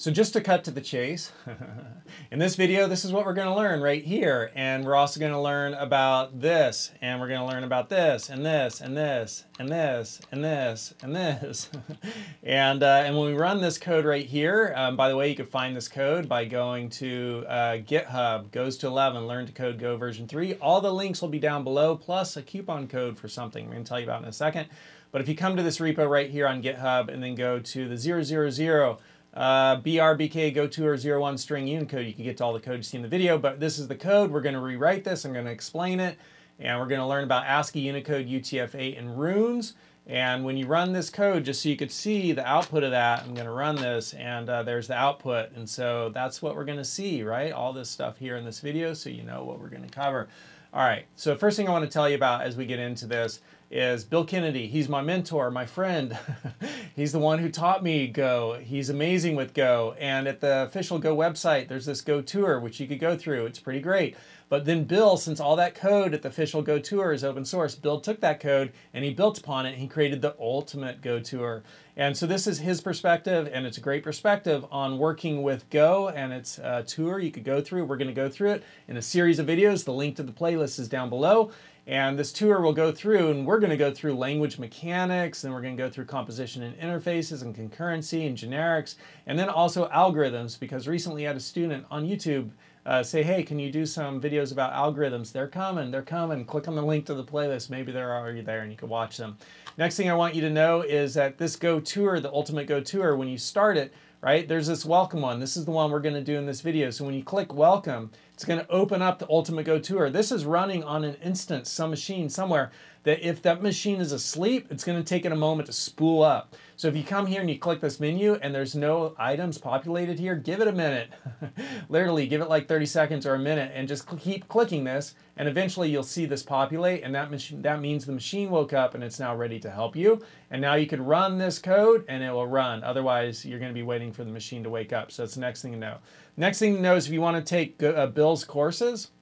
So just to cut to the chase, in this video, this is what we're going to learn right here. And we're also going to learn about this, and we're going to learn about this, and this, and this, and this, and this, and this. and, uh, and when we run this code right here, um, by the way, you can find this code by going to uh, GitHub, goes to 11, learn to code Go version 3. All the links will be down below, plus a coupon code for something going to tell you about in a second. But if you come to this repo right here on GitHub and then go to the 000 uh, BRBK go tour 01 string Unicode. You can get to all the code you see in the video, but this is the code. We're going to rewrite this. I'm going to explain it, and we're going to learn about ASCII, Unicode, UTF-8, and runes. And when you run this code, just so you could see the output of that, I'm going to run this, and uh, there's the output. And so that's what we're going to see, right? All this stuff here in this video, so you know what we're going to cover. All right, so first thing I want to tell you about as we get into this is Bill Kennedy. He's my mentor, my friend. He's the one who taught me Go. He's amazing with Go. And at the official Go website, there's this Go tour, which you could go through. It's pretty great. But then Bill, since all that code at the official Go tour is open source, Bill took that code and he built upon it. he created the ultimate Go tour. And so this is his perspective, and it's a great perspective on working with Go, and it's a tour you could go through. We're going to go through it in a series of videos. The link to the playlist is down below. And this tour will go through, and we're going to go through language mechanics, and we're going to go through composition and interfaces and concurrency and generics, and then also algorithms, because recently I had a student on YouTube uh, say, hey, can you do some videos about algorithms? They're coming, they're coming. Click on the link to the playlist. Maybe they're already there and you can watch them. Next thing I want you to know is that this Go Tour, the Ultimate Go Tour, when you start it, right, there's this welcome one. This is the one we're going to do in this video. So when you click welcome, it's going to open up the Ultimate Go Tour. This is running on an instance, some machine somewhere, that if that machine is asleep, it's going to take it a moment to spool up. So if you come here and you click this menu and there's no items populated here, give it a minute. Literally, give it like 30 seconds or a minute and just keep clicking this and eventually you'll see this populate and that, machine, that means the machine woke up and it's now ready to help you. And now you can run this code and it will run. Otherwise, you're going to be waiting for the machine to wake up. So that's the next thing to know. Next thing to know is if you want to take uh, Bill's courses,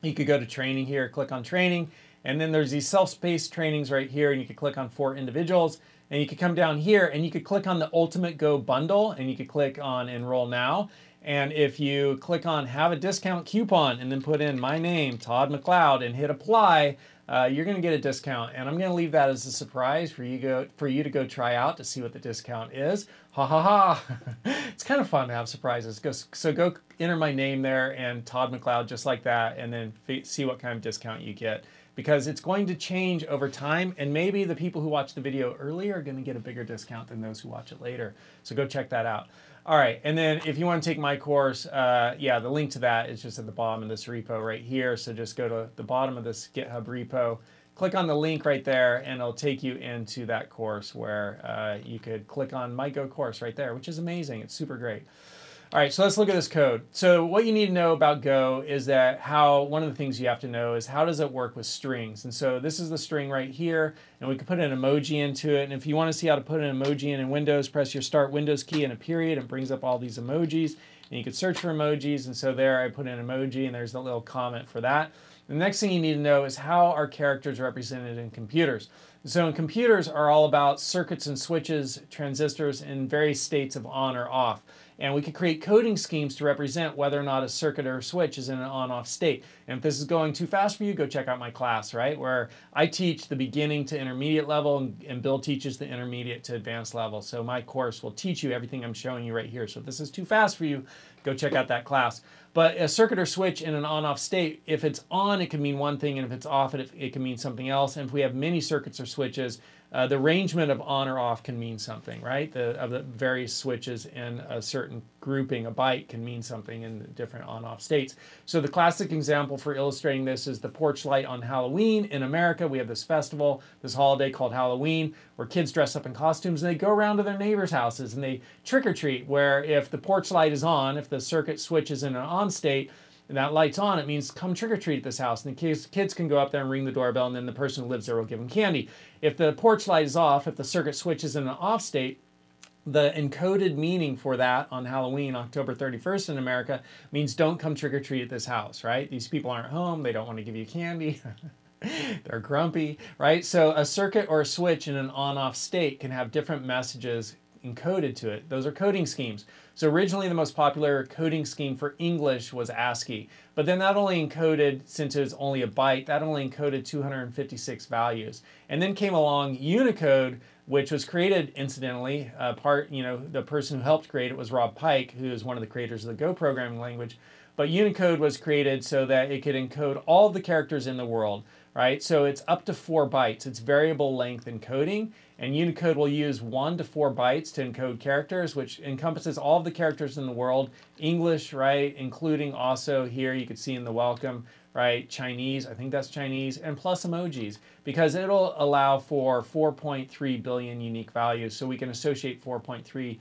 you could go to training here, click on training, and then there's these self-paced trainings right here, and you could click on for individuals, and you could come down here and you could click on the Ultimate Go bundle, and you could click on enroll now. And if you click on have a discount coupon and then put in my name, Todd McLeod, and hit apply, uh, you're going to get a discount. And I'm going to leave that as a surprise for you go for you to go try out to see what the discount is. Ha ha ha! it's kind of fun to have surprises. Go, so go enter my name there and Todd McLeod just like that, and then see what kind of discount you get because it's going to change over time and maybe the people who watch the video early are going to get a bigger discount than those who watch it later. So go check that out. All right, and then if you want to take my course, uh, yeah, the link to that is just at the bottom of this repo right here. So just go to the bottom of this GitHub repo, click on the link right there, and it'll take you into that course where uh, you could click on my Go course right there, which is amazing. It's super great. All right, so let's look at this code. So what you need to know about Go is that how, one of the things you have to know is how does it work with strings? And so this is the string right here, and we can put an emoji into it. And if you want to see how to put an emoji in in Windows, press your start Windows key and a period, and brings up all these emojis. And you can search for emojis, and so there I put an emoji, and there's the little comment for that. The next thing you need to know is how are characters represented in computers. So in computers are all about circuits and switches, transistors in various states of on or off. And we could create coding schemes to represent whether or not a circuit or a switch is in an on-off state. And if this is going too fast for you, go check out my class, right? Where I teach the beginning to intermediate level and, and Bill teaches the intermediate to advanced level. So my course will teach you everything I'm showing you right here. So if this is too fast for you, go check out that class. But a circuit or switch in an on-off state, if it's on, it can mean one thing, and if it's off, it, it can mean something else. And if we have many circuits or switches, uh, the arrangement of on or off can mean something, right? The, of the various switches in a certain grouping, a byte can mean something in different on-off states. So the classic example for illustrating this is the porch light on Halloween. In America, we have this festival, this holiday called Halloween, where kids dress up in costumes and they go around to their neighbors' houses and they trick or treat, where if the porch light is on, if the circuit switch is in an on state, and that light's on, it means come trick or treat at this house. And the kids, kids can go up there and ring the doorbell, and then the person who lives there will give them candy. If the porch light is off, if the circuit switch is in an off state, the encoded meaning for that on Halloween, October 31st in America, means don't come trick or treat at this house, right? These people aren't home, they don't want to give you candy. They're grumpy, right? So a circuit or a switch in an on off state can have different messages encoded to it. Those are coding schemes. So originally the most popular coding scheme for English was ASCII, but then that only encoded, since it was only a byte, that only encoded 256 values. And then came along Unicode, which was created incidentally, uh, part, you know, the person who helped create it was Rob Pike, who is one of the creators of the Go programming language. But Unicode was created so that it could encode all the characters in the world right? So it's up to four bytes. It's variable length encoding, and Unicode will use one to four bytes to encode characters, which encompasses all of the characters in the world, English, right, including also here you could see in the welcome, right, Chinese, I think that's Chinese, and plus emojis, because it'll allow for 4.3 billion unique values, so we can associate 4.3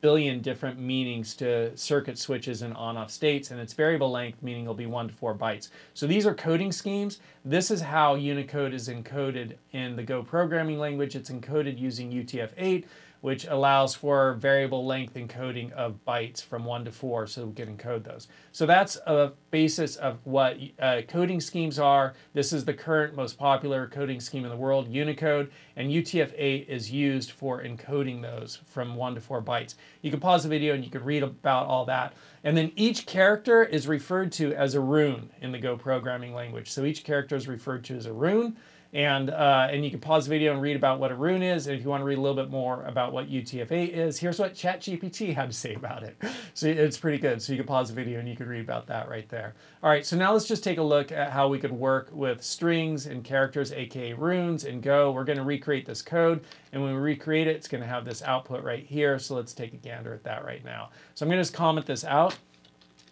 billion different meanings to circuit switches and on-off states, and its variable length, meaning it'll be one to four bytes. So these are coding schemes. This is how Unicode is encoded in the Go programming language. It's encoded using UTF-8, which allows for variable length encoding of bytes from 1 to 4 so we can encode those. So that's a basis of what uh, coding schemes are. This is the current most popular coding scheme in the world, Unicode, and UTF-8 is used for encoding those from 1 to 4 bytes. You can pause the video and you can read about all that. And then each character is referred to as a rune in the Go programming language. So each character is referred to as a rune. And, uh, and you can pause the video and read about what a rune is. And if you want to read a little bit more about what UTF-8 is, here's what ChatGPT had to say about it. So it's pretty good. So you can pause the video and you can read about that right there. All right, so now let's just take a look at how we could work with strings and characters, aka runes, in Go. We're going to recreate this code. And when we recreate it, it's going to have this output right here. So let's take a gander at that right now. So I'm going to just comment this out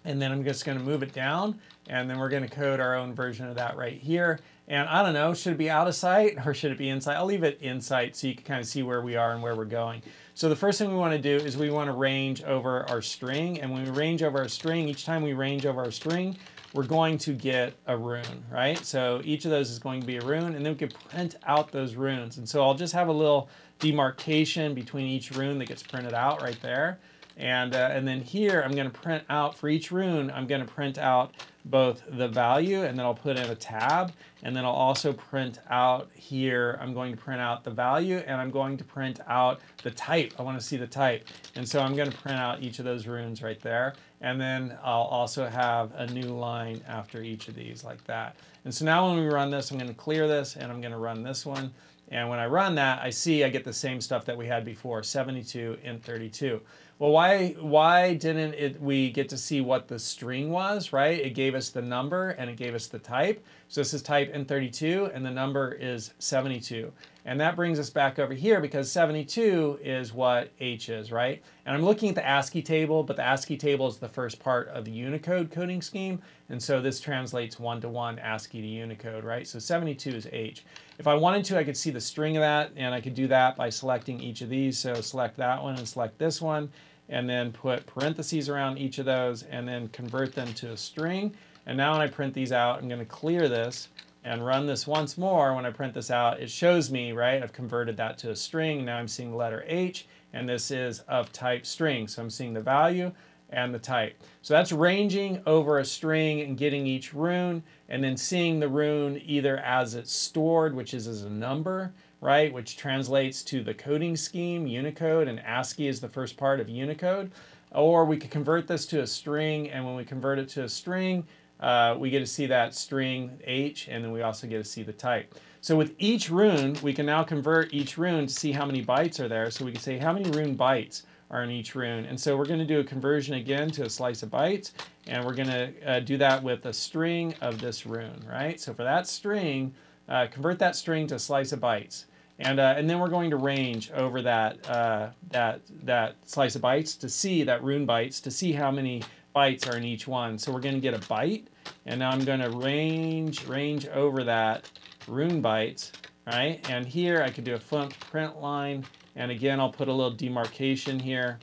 and then I'm just going to move it down and then we're going to code our own version of that right here. And I don't know, should it be out of sight or should it be in sight? I'll leave it in sight so you can kind of see where we are and where we're going. So the first thing we want to do is we want to range over our string. And when we range over our string, each time we range over our string, we're going to get a rune, right? So each of those is going to be a rune, and then we can print out those runes. And so I'll just have a little demarcation between each rune that gets printed out right there. And, uh, and then here I'm going to print out, for each rune, I'm going to print out both the value and then I'll put in a tab. And then I'll also print out here, I'm going to print out the value and I'm going to print out the type. I want to see the type. And so I'm going to print out each of those runes right there. And then I'll also have a new line after each of these like that. And so now when we run this, I'm going to clear this and I'm going to run this one. And when I run that, I see I get the same stuff that we had before, 72 and 32. Well, why why didn't it we get to see what the string was, right? It gave us the number and it gave us the type. So this is type int32 and the number is 72. And that brings us back over here because 72 is what H is, right? And I'm looking at the ASCII table, but the ASCII table is the first part of the Unicode coding scheme. And so this translates one-to-one -one ASCII to Unicode, right? So 72 is H. If I wanted to, I could see the string of that, and I could do that by selecting each of these. So select that one and select this one, and then put parentheses around each of those, and then convert them to a string. And now when I print these out, I'm going to clear this and run this once more, when I print this out, it shows me, right, I've converted that to a string. Now I'm seeing the letter H, and this is of type string. So I'm seeing the value and the type. So that's ranging over a string and getting each rune, and then seeing the rune either as it's stored, which is as a number, right, which translates to the coding scheme, Unicode, and ASCII is the first part of Unicode. Or we could convert this to a string, and when we convert it to a string, uh, we get to see that string H, and then we also get to see the type. So with each rune, we can now convert each rune to see how many bytes are there. So we can say how many rune bytes are in each rune. And so we're going to do a conversion again to a slice of bytes, and we're going to uh, do that with a string of this rune, right? So for that string, uh, convert that string to a slice of bytes. And, uh, and then we're going to range over that, uh, that, that slice of bytes to see, that rune bytes, to see how many bytes are in each one. So we're going to get a byte, and now I'm going to range range over that rune bytes, right? And here I could do a print line, and again I'll put a little demarcation here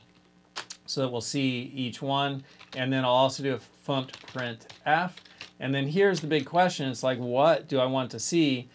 so that we'll see each one. And then I'll also do a funct print f. And then here's the big question. It's like, what do I want to see?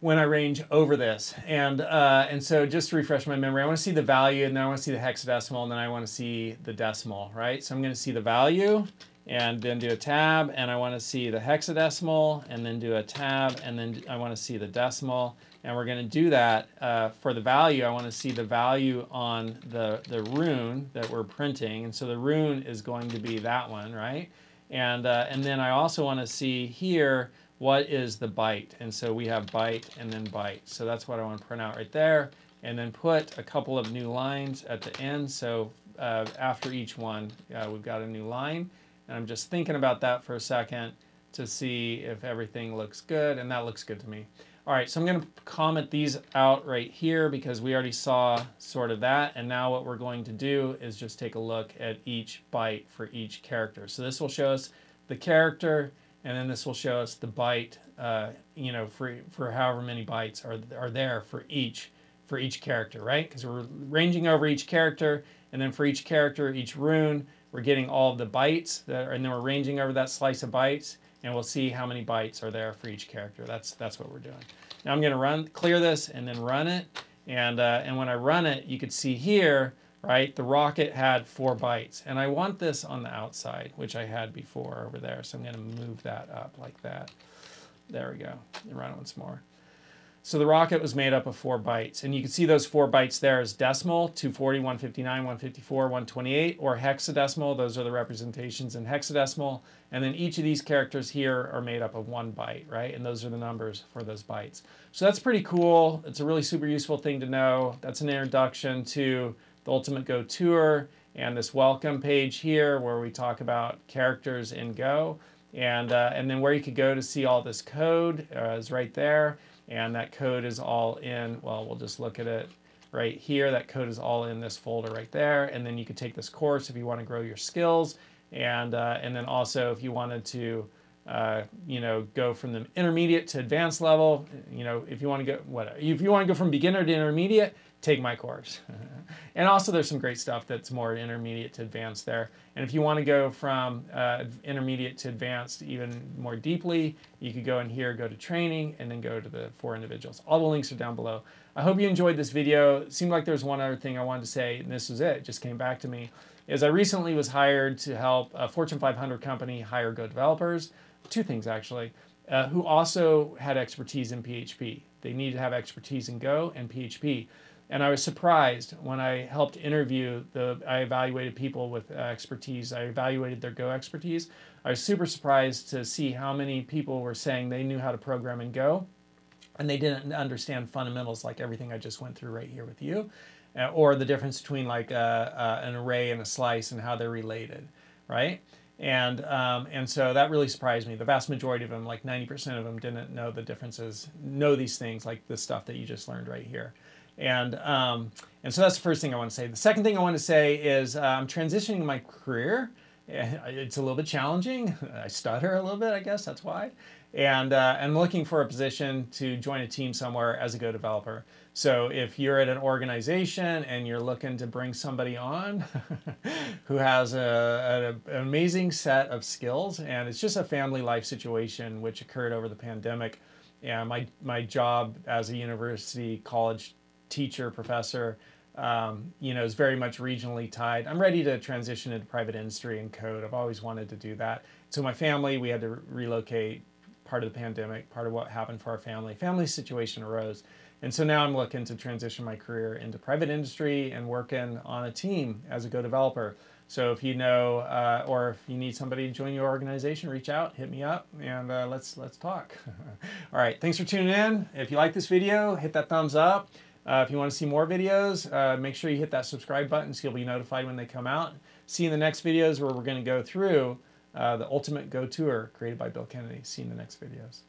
when I range over this. And, uh, and so just to refresh my memory, I want to see the value, and then I want to see the hexadecimal, and then I want to see the decimal, right? So I'm going to see the value, and then do a tab and I want to see the hexadecimal and then do a tab and then I want to see the decimal and we're going to do that uh, for the value I want to see the value on the the rune that we're printing and so the rune is going to be that one right and uh, and then I also want to see here what is the byte. And so we have byte and then byte. So that's what I want to print out right there. And then put a couple of new lines at the end. So uh, after each one uh, we've got a new line. And I'm just thinking about that for a second to see if everything looks good, and that looks good to me. All right, so I'm going to comment these out right here because we already saw sort of that, and now what we're going to do is just take a look at each byte for each character. So this will show us the character, and then this will show us the byte, uh, you know, for, for however many bytes are, are there for each for each character, right? Because we're ranging over each character, and then for each character, each rune, we're getting all the bytes, that and then we're ranging over that slice of bytes, and we'll see how many bytes are there for each character. That's, that's what we're doing. Now I'm going to run, clear this, and then run it. And, uh, and when I run it, you can see here, right, the rocket had four bytes. And I want this on the outside, which I had before over there. So I'm going to move that up like that. There we go. And run it once more. So the rocket was made up of four bytes, and you can see those four bytes there as decimal, 240, 159, 154, 128, or hexadecimal. Those are the representations in hexadecimal. And then each of these characters here are made up of one byte, right? And those are the numbers for those bytes. So that's pretty cool. It's a really super useful thing to know. That's an introduction to the Ultimate Go Tour and this welcome page here where we talk about characters in Go. And, uh, and then where you could go to see all this code uh, is right there and that code is all in, well, we'll just look at it right here. That code is all in this folder right there. And then you could take this course if you want to grow your skills. And, uh, and then also if you wanted to, uh, you know, go from the intermediate to advanced level, you know, if you want to go, what, if you want to go from beginner to intermediate, take my course. and also there's some great stuff that's more intermediate to advanced there. And if you want to go from uh, intermediate to advanced even more deeply, you could go in here, go to training, and then go to the for individuals. All the links are down below. I hope you enjoyed this video. It seemed like there was one other thing I wanted to say, and this was it. it just came back to me. Is I recently was hired to help a Fortune 500 company hire Go developers. Two things actually. Uh, who also had expertise in PHP. They needed to have expertise in Go and PHP. And I was surprised when I helped interview the, I evaluated people with expertise. I evaluated their Go expertise. I was super surprised to see how many people were saying they knew how to program in Go and they didn't understand fundamentals like everything I just went through right here with you, uh, or the difference between like uh, uh, an array and a slice and how they're related, right? And um, and so that really surprised me. The vast majority of them, like 90% of them, didn't know the differences, know these things like the stuff that you just learned right here. And, um, and so that's the first thing I want to say. The second thing I want to say is uh, I'm transitioning my career. It's a little bit challenging. I stutter a little bit, I guess that's why. And uh, I'm looking for a position to join a team somewhere as a Go developer. So if you're at an organization and you're looking to bring somebody on who has a, a, an amazing set of skills, and it's just a family life situation which occurred over the pandemic. And my, my job as a university college teacher, professor, um, you know, is very much regionally tied. I'm ready to transition into private industry and code. I've always wanted to do that. So my family, we had to relocate part of the pandemic, part of what happened for our family. Family situation arose. And so now I'm looking to transition my career into private industry and working on a team as a Go developer. So if you know, uh, or if you need somebody to join your organization, reach out, hit me up, and uh, let's let's talk. All right, thanks for tuning in. If you like this video, hit that thumbs up. Uh, if you want to see more videos, uh, make sure you hit that subscribe button so you'll be notified when they come out. See you in the next videos where we're going to go through uh, the Ultimate Go Tour created by Bill Kennedy. See you in the next videos.